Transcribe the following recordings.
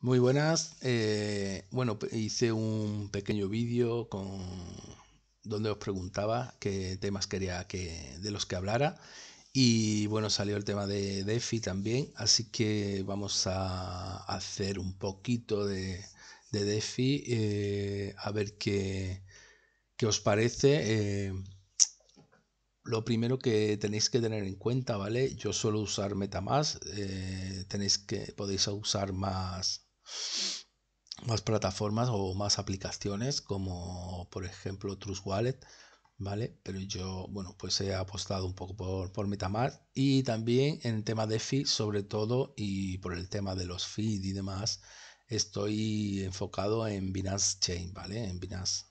Muy buenas. eh, bueno, hice un pequeño vídeo con donde os preguntaba qué temas quería que de los que hablara y bueno, salió el tema de DeFi también, así que vamos a hacer un poquito de, de DeFi eh, a ver qué, qué os parece. eh, lo primero que tenéis que tener en cuenta, ¿vale? Yo suelo usar MetaMask, tenéis que podéis usar más más plataformas o más aplicaciones como por ejemplo Trust Wallet, ¿vale? Pero yo, bueno, pues he apostado un poco por, por MetaMask y también en el tema de FI, sobre todo, y por el tema de los feed y demás, estoy enfocado en Binance Chain, ¿vale? En Binance.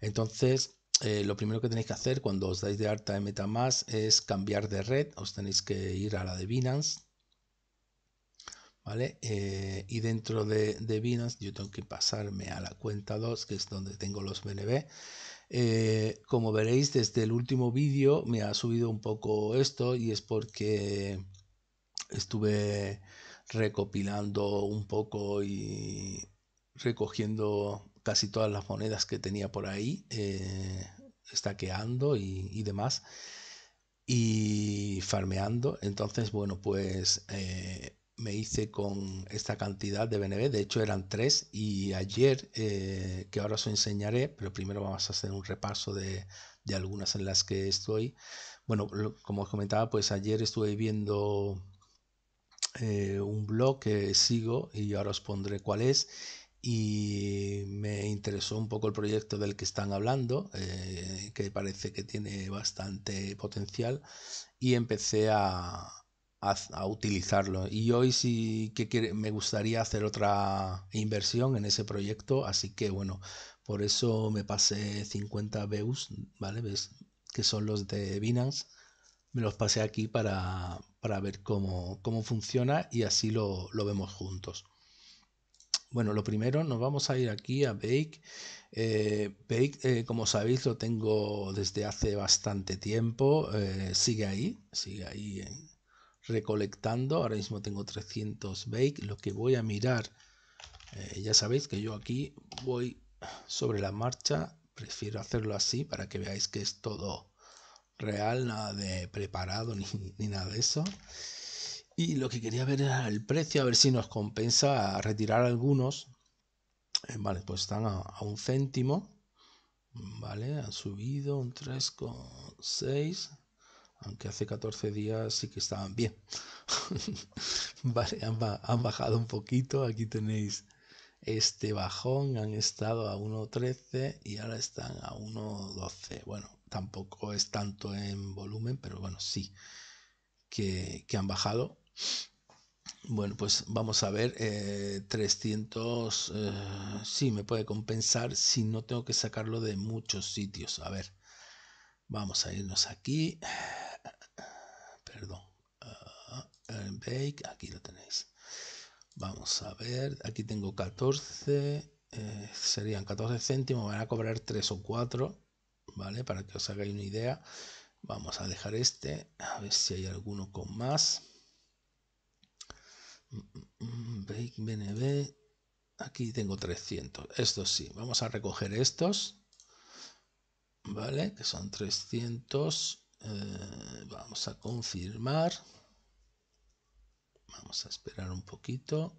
Entonces, eh, lo primero que tenéis que hacer cuando os dais de alta en MetaMask es cambiar de red, os tenéis que ir a la de Binance ¿vale? Eh, y dentro de, de Binance yo tengo que pasarme a la cuenta 2, que es donde tengo los BNB. Eh, como veréis, desde el último vídeo me ha subido un poco esto y es porque estuve recopilando un poco y recogiendo casi todas las monedas que tenía por ahí, eh, estaqueando y, y demás y farmeando. Entonces, bueno, pues eh, me hice con esta cantidad de BNB. De hecho, eran tres. Y ayer, eh, que ahora os enseñaré, pero primero vamos a hacer un repaso de, de algunas en las que estoy. Bueno, como os comentaba, pues ayer estuve viendo eh, un blog que sigo y ahora os pondré cuál es. Y me interesó un poco el proyecto del que están hablando, eh, que parece que tiene bastante potencial, y empecé a, a- utilizarlo. Y hoy sí que quiere- me gustaría hacer otra inversión en ese proyecto, así que bueno, por eso me pasé 50 BEUs, ¿vale? ¿Ves? Que son los de Binance me los pasé aquí para, para ver cómo, cómo funciona y así lo, lo vemos juntos. Bueno, lo primero nos vamos a ir aquí a Bake. Eh, Bake, eh, como sabéis, lo tengo desde hace bastante tiempo. eh, sigue ahí, sigue ahí recolectando. Ahora mismo tengo 300 Bake. Lo que voy a mirar, eh, ya sabéis que yo aquí voy sobre la marcha. Prefiero hacerlo así para que veáis que es todo real, nada de preparado ni, ni nada de eso. Y lo que quería ver era el precio, a ver si nos compensa retirar algunos. Eh, vale, pues están a, a un céntimo. Vale, han subido un 3,6. Aunque hace 14 días sí que estaban bien. vale, han, ba- han bajado un poquito. Aquí tenéis este bajón. Han estado a 1,13 y ahora están a 1,12. Bueno, tampoco es tanto en volumen, pero bueno, sí que, que han bajado. Bueno, pues vamos a ver, eh, 300, eh, sí, me puede compensar si no tengo que sacarlo de muchos sitios. A ver, vamos a irnos aquí. Bake, aquí lo tenéis. Vamos a ver, aquí tengo 14, eh, serían 14 céntimos, van a cobrar 3 o 4, ¿vale? Para que os hagáis una idea. Vamos a dejar este, a ver si hay alguno con más. Mm, Bake BNB. Aquí tengo 300. Estos sí. Vamos a recoger estos. ¿Vale? Que son 300. Eh, vamos a confirmar. Vamos a esperar un poquito.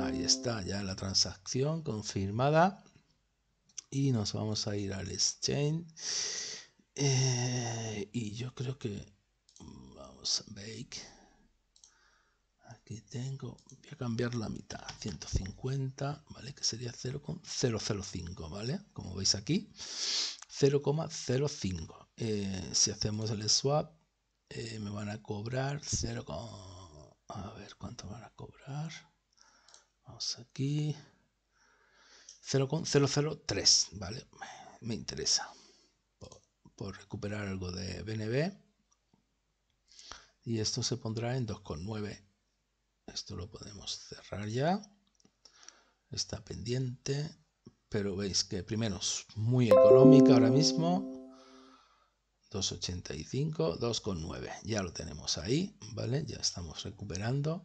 Ahí está ya la transacción confirmada. Y nos vamos a ir al exchange. Eh, y yo creo que vamos a bake. Aquí tengo, voy a cambiar la mitad, 150, ¿vale? Que sería 0,005, ¿vale? Como veis aquí, 0,05. Eh, si hacemos el swap, eh, me van a cobrar 0, a ver cuánto van a cobrar. Vamos aquí, 0,003, ¿vale? Me interesa por, por recuperar algo de BNB. Y esto se pondrá en 2,9. Esto lo podemos cerrar ya. Está pendiente. Pero veis que primero es muy económica ahora mismo. 2,85, 2,9. Ya lo tenemos ahí, ¿vale? Ya estamos recuperando.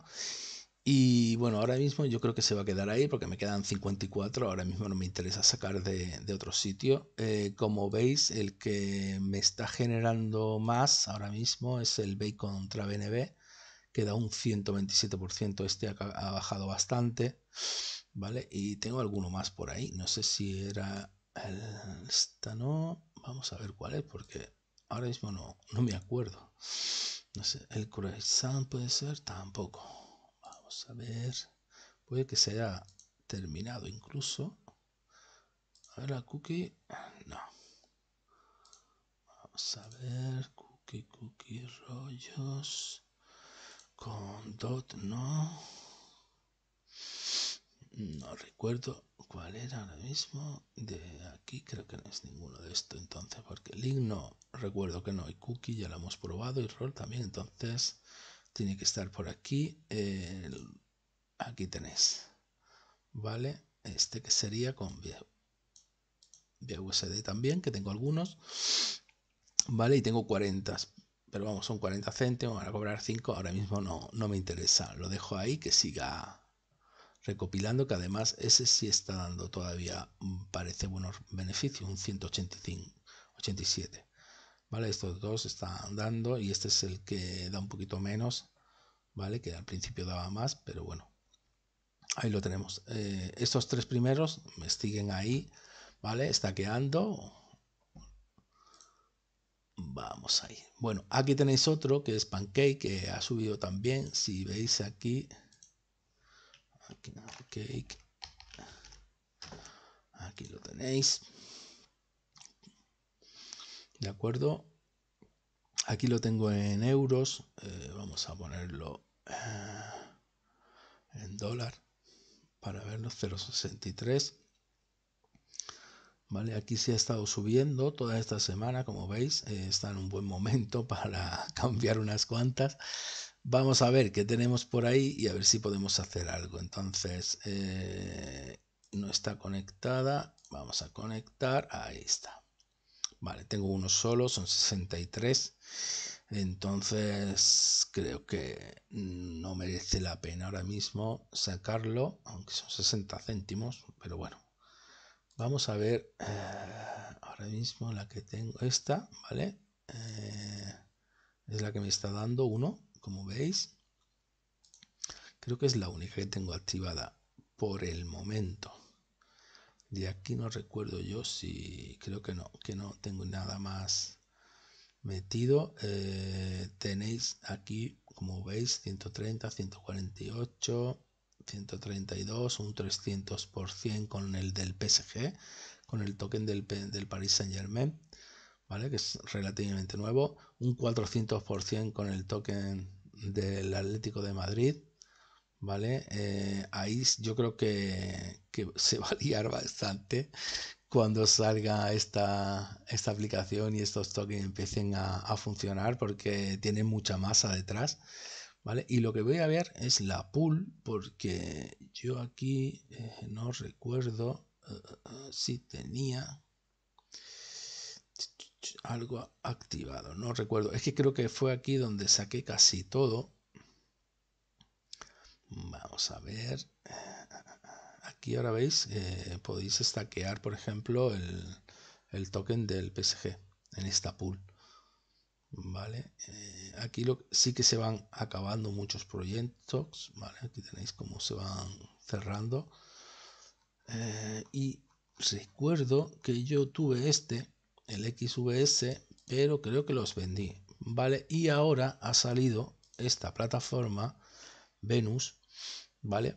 Y bueno, ahora mismo yo creo que se va a quedar ahí porque me quedan 54. Ahora mismo no me interesa sacar de, otro sitio. Eh, como veis, el que me está generando más ahora mismo es el Bacon contra BNB, que da un 127%. Este ha, ha, bajado bastante. ¿Vale? Y tengo alguno más por ahí. No sé si era el, esta no. Vamos a ver cuál es porque ahora mismo no, no me acuerdo. No sé, el croissant puede ser tampoco a ver. Puede que se haya terminado incluso. A ver la cookie. No. Vamos a ver. Cookie, cookie, rollos. Con dot, no. No recuerdo cuál era ahora mismo. De aquí creo que no es ninguno de esto entonces. Porque link no. Recuerdo que no. Y cookie ya lo hemos probado. Y roll también. Entonces tiene que estar por aquí. aquí tenéis. ¿Vale? Este que sería con vía, USD también, que tengo algunos. ¿Vale? Y tengo 40. Pero vamos, son 40 céntimos, van a cobrar 5. Ahora mismo no, no me interesa. Lo dejo ahí que siga recopilando, que además ese sí está dando todavía, mm, parece buenos beneficios, un 185, 87. ¿vale? Estos dos están dando y este es el que da un poquito menos, ¿vale? Que al principio daba más, pero bueno, ahí lo tenemos. Eh, estos tres primeros me siguen ahí, ¿vale? Estaqueando. Vamos ahí. Bueno, aquí tenéis otro que es Pancake, que ha subido también. Si veis aquí, aquí, aquí lo tenéis. ¿De acuerdo? Aquí lo tengo en euros. Eh, vamos a ponerlo eh, en dólar para verlo. 0.63. Vale, aquí sí ha estado subiendo toda esta semana, como veis, eh, está en un buen momento para cambiar unas cuantas. Vamos a ver qué tenemos por ahí y a ver si podemos hacer algo. Entonces, no está conectada. Vamos a conectar. Ahí está. Vale, tengo uno solo, son 63. Entonces creo que no merece la pena ahora mismo sacarlo, aunque son 60 céntimos, pero bueno. Vamos a ver eh, ahora mismo la que tengo, esta, ¿vale? Eh, es la que me está dando uno, como veis. Creo que es la única que tengo activada por el momento. De aquí no recuerdo yo si creo que no, que no tengo nada más metido. Eh, tenéis aquí, como veis, 130, 148, 132, un 300% con el del PSG, con el token del, del Paris Saint Germain, ¿vale? que es relativamente nuevo, un 400% con el token del Atlético de Madrid, ¿vale? Eh, ahí yo creo que, se va a liar bastante cuando salga esta, esta aplicación y estos tokens empiecen a, funcionar porque tiene mucha masa detrás. ¿Vale? Y lo que voy a ver es la pool porque yo aquí eh, no recuerdo eh, si tenía algo activado, no recuerdo. Es que creo que fue aquí donde saqué casi todo Vamos a ver. Aquí ahora veis, eh, podéis estaquear, por ejemplo, el, token del PSG en esta pool. Vale, eh, aquí lo, sí que se van acabando muchos proyectos. Vale, aquí tenéis cómo se van cerrando. Eh, y recuerdo que yo tuve este, el XVS, pero creo que los vendí. Vale, y ahora ha salido esta plataforma Venus ¿vale?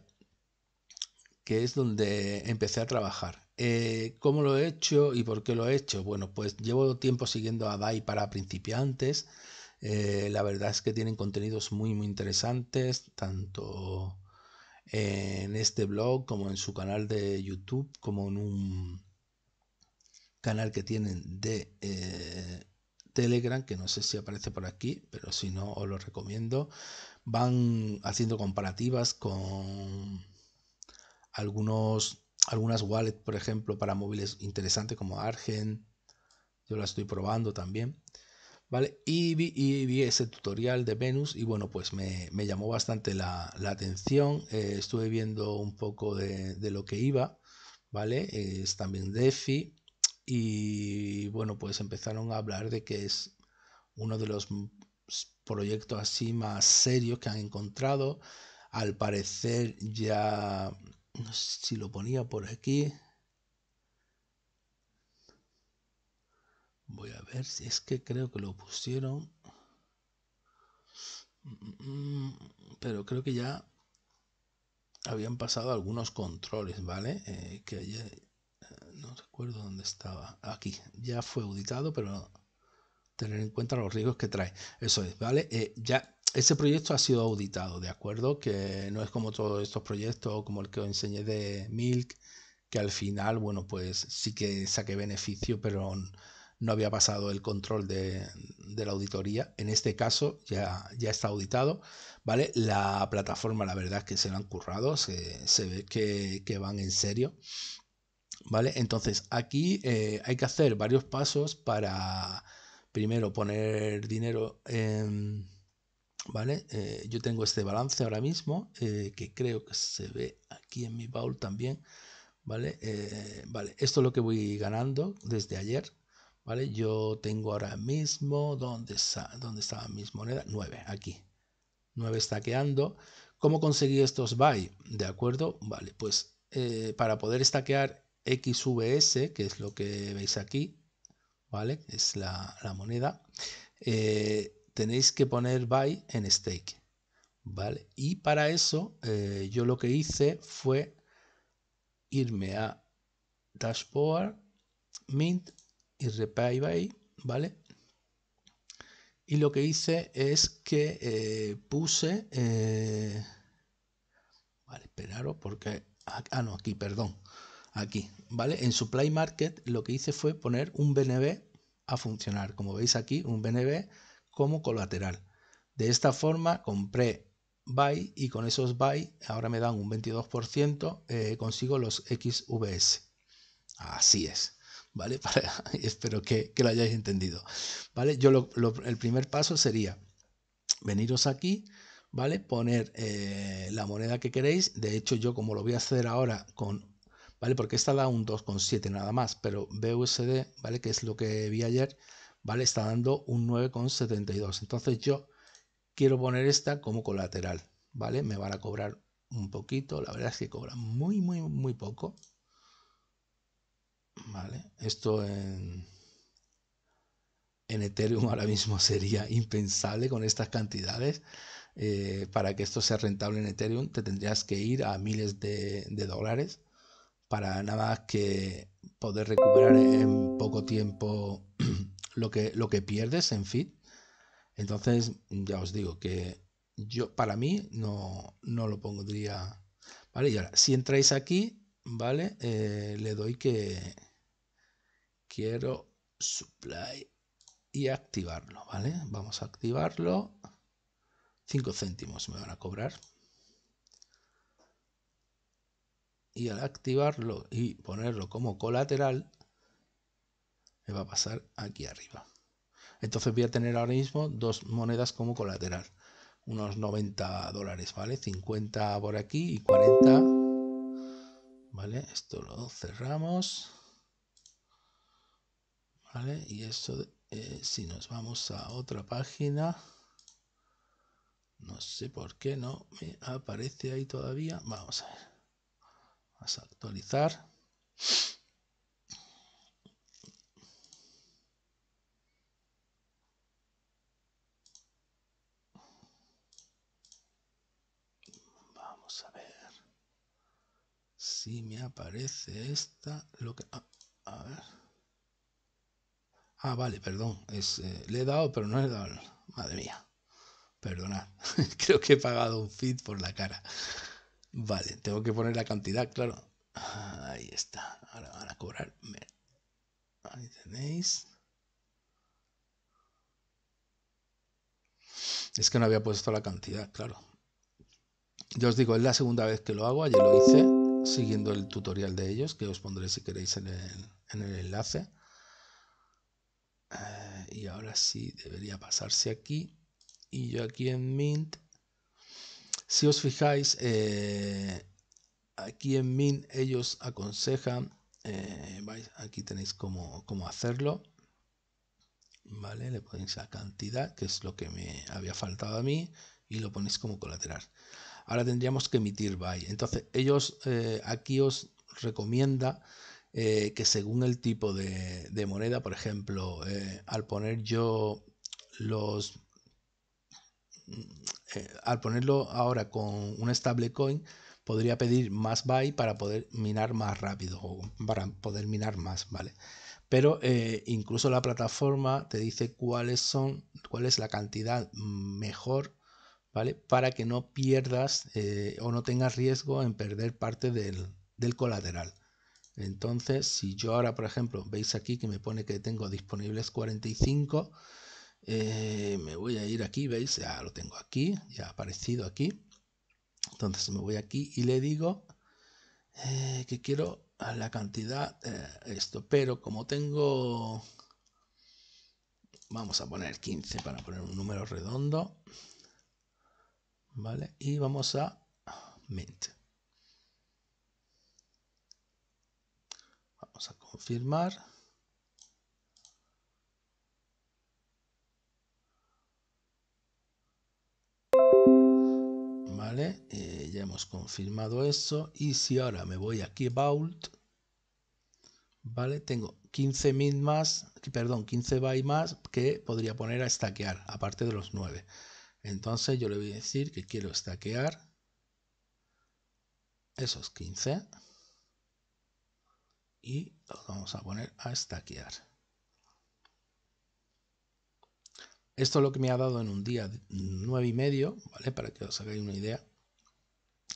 Que es donde empecé a trabajar. Eh, ¿Cómo lo he hecho y por qué lo he hecho? Bueno, pues llevo tiempo siguiendo a DAI para principiantes. Eh, la verdad es que tienen contenidos muy, muy interesantes, tanto en este blog como en su canal de YouTube, como en un canal que tienen de eh, Telegram, que no sé si aparece por aquí, pero si no, os lo recomiendo van haciendo comparativas con algunos, algunas wallets, por ejemplo, para móviles interesantes como Argent. Yo la estoy probando también. ¿vale? Y vi, ese tutorial de Venus y bueno, pues me, llamó bastante la, atención. Eh, estuve viendo un poco de, lo que iba, ¿vale? Es también DeFi y bueno, pues empezaron a hablar de que es uno de los proyectos así más serios que han encontrado. Al parecer ya, no sé si lo ponía por aquí. Voy a ver si es que creo que lo pusieron. Pero creo que ya habían pasado algunos controles, ¿vale? Eh, que ayer, eh, no recuerdo dónde estaba. Aquí, ya fue auditado, pero tener en cuenta los riesgos que trae. Eso es, ¿vale? Eh, ya ese proyecto ha sido auditado, ¿de acuerdo? Que no es como todos estos proyectos, como el que os enseñé de Milk, que al final, bueno, pues sí que saque beneficio, pero no había pasado el control de, la auditoría. En este caso ya, está auditado, ¿vale? La plataforma, la verdad es que se lo han currado, se, ve que, van en serio. ¿Vale? Entonces aquí eh, hay que hacer varios pasos para primero poner dinero en, ¿vale? Eh, yo tengo este balance ahora mismo eh, que creo que se ve aquí en mi baúl también, ¿vale? vale, esto es lo que voy ganando desde ayer, ¿vale? Yo tengo ahora mismo, ¿dónde, está, dónde estaban mis monedas? 9, aquí. 9 estaqueando. ¿Cómo conseguí estos buy? ¿De acuerdo? Vale, pues eh, para poder estaquear XVS, que es lo que veis aquí, ¿vale? Es la, moneda. Eh, tenéis que poner buy en stake, ¿vale? Y para eso eh, yo lo que hice fue irme a dashboard, mint y repay ¿vale? Y lo que hice es que eh, puse... Eh, vale, esperaros porque... Ah, no, aquí, perdón. Aquí, ¿vale? En Supply Market lo que hice fue poner un BNB a funcionar. Como veis aquí, un BNB como colateral. De esta forma compré buy y con esos buy ahora me dan un 22%, eh, consigo los XVS. Así es. ¿vale? espero que, lo hayáis entendido, ¿vale? Yo el primer paso sería veniros aquí, ¿vale? Poner eh, la moneda que queréis. De hecho, yo como lo voy a hacer ahora con, ¿vale? Porque esta da un 2,7 nada más, pero BUSD, ¿vale? Que es lo que vi ayer, ¿vale? Está dando un 9,72. Entonces yo quiero poner esta como colateral, ¿vale? Me van a cobrar un poquito, la verdad es que cobran muy, muy, muy poco, ¿Vale? Esto en, en Ethereum ahora mismo sería impensable con estas cantidades. Eh, para que esto sea rentable en Ethereum te tendrías que ir a miles de, dólares para nada más que poder recuperar en poco tiempo lo que, lo que pierdes en FIT. Entonces, ya os digo que yo, para mí, no, no lo pondría. Vale, y ahora, si entráis aquí, ¿vale? Eh, le doy que, quiero supply y activarlo, ¿vale? Vamos a activarlo. 5 céntimos me van a cobrar. Y al activarlo y ponerlo como colateral, me va a pasar aquí arriba. Entonces voy a tener ahora mismo dos monedas como colateral. Unos 90 dólares, ¿vale? 50 por aquí y 40. ¿Vale? Esto lo cerramos. Y esto, eh, si nos vamos a otra página, no sé por qué no me aparece ahí todavía. Vamos a ver. Vamos a actualizar. Vamos a ver si me aparece esta. Lo que, ah, a ver. Ah, vale, perdón. Es, eh, le he dado, pero no le he dado. Madre mía. Perdonad. Creo que he pagado un feed por la cara. Vale, tengo que poner la cantidad, claro. Ahí está. Ahora van a cobrar. Ahí tenéis. Es que no había puesto la cantidad, claro. Yo os digo, es la segunda vez que lo hago. Ayer lo hice siguiendo el tutorial de ellos, que os pondré si queréis en el, en el enlace. Eh, y ahora sí debería pasarse aquí. Y yo aquí en Mint, si os fijáis, eh, aquí en Mint ellos aconsejan, eh, aquí tenéis cómo, cómo hacerlo. ¿Vale? Le ponéis la cantidad, que es lo que me había faltado a mí, y lo ponéis como colateral. Ahora tendríamos que emitir buy. Entonces, ellos eh, aquí os recomienda eh, que según el tipo de, moneda, por ejemplo, eh, al poner yo los... al ponerlo ahora con un stablecoin, podría pedir más buy para poder minar más rápido o para poder minar más, ¿vale? Pero incluso la plataforma te dice cuáles son, cuál es la cantidad mejor para que no pierdas eh, o no tengas riesgo en perder parte del, colateral. Entonces, si yo ahora, por ejemplo, veis aquí que me pone que tengo disponibles 45, eh, me voy a ir aquí, veis, ya lo tengo aquí, ya ha aparecido aquí. Entonces me voy aquí y le digo eh, que quiero la cantidad, esto, pero como tengo, vamos a poner 15 para poner un número redondo. ¿Vale? Y vamos a Mint. Vamos a confirmar. Vale, eh, ya hemos confirmado eso. Y si ahora me voy aquí a Vault, vale, tengo 15.000 más, perdón, 15 bytes más que podría poner a stackear, aparte de los 9. Entonces yo le voy a decir que quiero stackear esos 15 y los vamos a poner a stackear. Esto es lo que me ha dado en un día 9 y medio, ¿vale? Para que os hagáis una idea.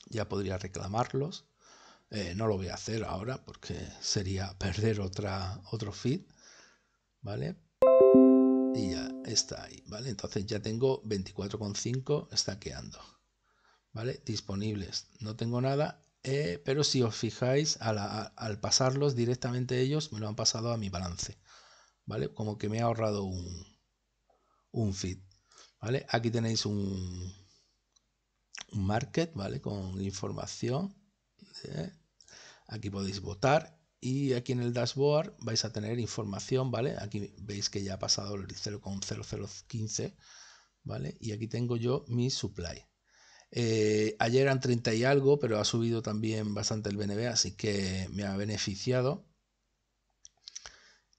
Ya podría reclamarlos. Eh, no lo voy a hacer ahora porque sería perder otro feed, ¿vale? Y ya está ahí, ¿vale? Entonces ya tengo 24,5 stackeando, ¿vale? Disponibles. No tengo nada, eh, pero si os fijáis, al, pasarlos directamente ellos, me lo han pasado a mi balance, ¿vale? Como que me ha ahorrado un, un feed, ¿vale? Aquí tenéis un, un market, ¿vale? Con información. aquí podéis votar y aquí en el dashboard vais a tener información, ¿vale? Aquí veis que ya ha pasado el 0,0015, ¿vale? Y aquí tengo yo mi supply. Eh, ayer eran 30 y algo, pero ha subido también bastante el BNB, así que me ha beneficiado.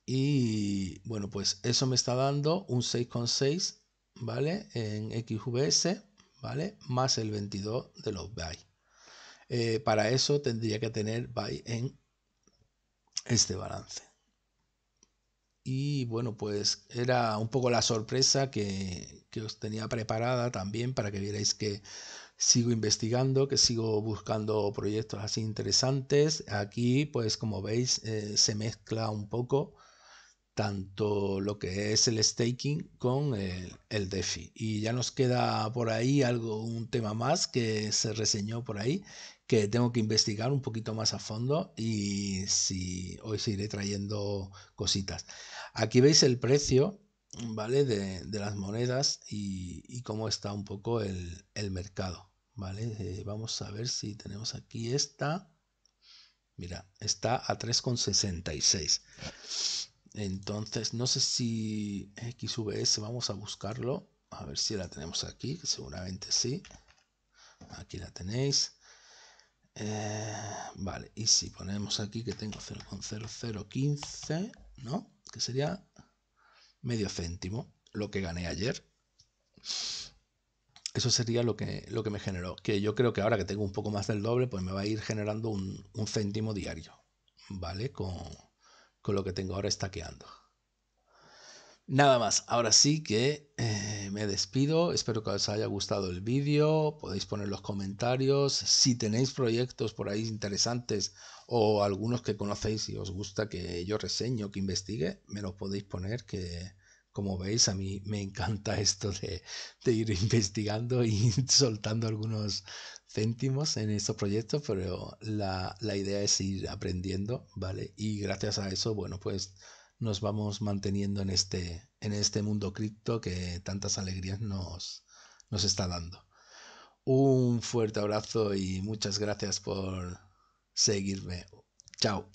Y bueno, pues eso me está dando un 6,6, ¿vale? En XVS, ¿vale? Más el 22 de los buy. Eh, para eso tendría que tener buy en este balance. Y bueno, pues era un poco la sorpresa que, os tenía preparada también para que vierais que sigo investigando, que sigo buscando proyectos así interesantes. Aquí, pues como veis, eh, se mezcla un poco tanto lo que es el staking con el, el, DeFi. Y ya nos queda por ahí algo, un tema más que se reseñó por ahí, que tengo que investigar un poquito más a fondo y si hoy os iré trayendo cositas. Aquí veis el precio, ¿vale? De, las monedas y, cómo está un poco el, mercado, ¿vale? Eh, vamos a ver si tenemos aquí esta. Mira, está a 3,66. Entonces, no sé si XVS, vamos a buscarlo. A ver si la tenemos aquí, seguramente sí. Aquí la tenéis. Eh, vale, y si ponemos aquí que tengo 0,0015, ¿no? Que sería medio céntimo, lo que gané ayer. Eso sería lo que, lo que me generó. Que yo creo que ahora que tengo un poco más del doble, pues me va a ir generando un, un céntimo diario, ¿vale? Con, con lo que tengo ahora estaqueando. Nada más, ahora sí que eh, me despido, espero que os haya gustado el vídeo, podéis poner los comentarios, si tenéis proyectos por ahí interesantes o algunos que conocéis y os gusta que yo reseño, que investigue, me los podéis poner que como veis a mí me encanta esto de, ir investigando y soltando algunos céntimos en estos proyectos, pero la, la idea es ir aprendiendo, ¿vale? Y gracias a eso, bueno, pues nos vamos manteniendo en este, en este mundo cripto que tantas alegrías nos, nos está dando. Un fuerte abrazo y muchas gracias por seguirme. Chao.